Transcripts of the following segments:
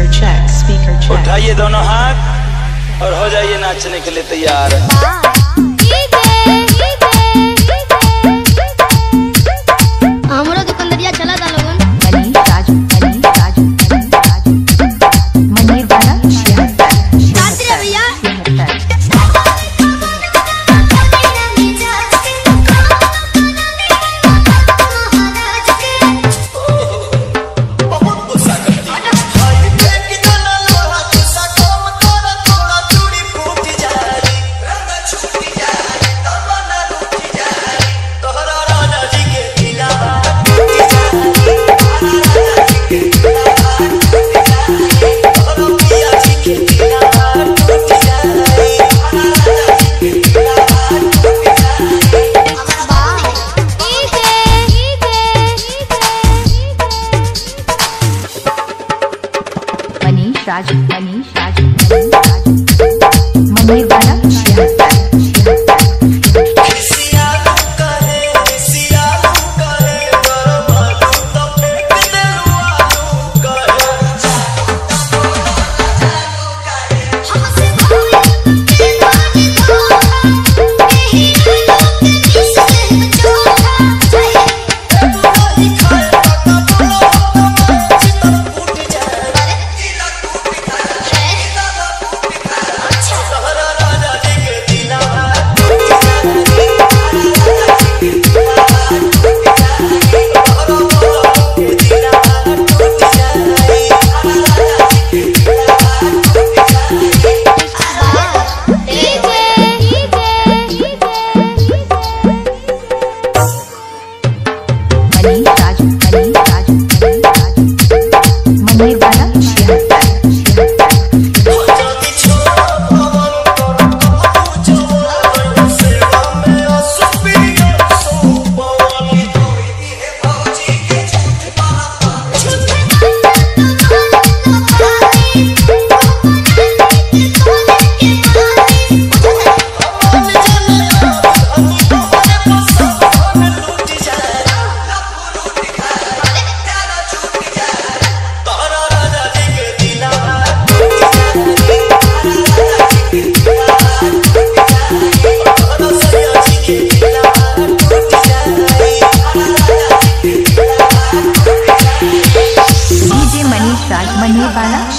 Speaker check. Speaker check. उठाइए दोनों हाथ और हो जाइए नाचने के लिए तैयार राज मनीष राज मनीष राज मनीष वाला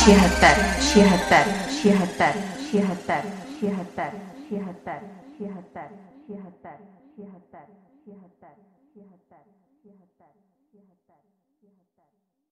छिहत्तर छिहत्तर छिहत्तर छिहत्तर छिहत्तर छिहत्तर छिहत्तर छिहत्तर छिहत्तर छिहत्तर छिहत्तर छिहत्तर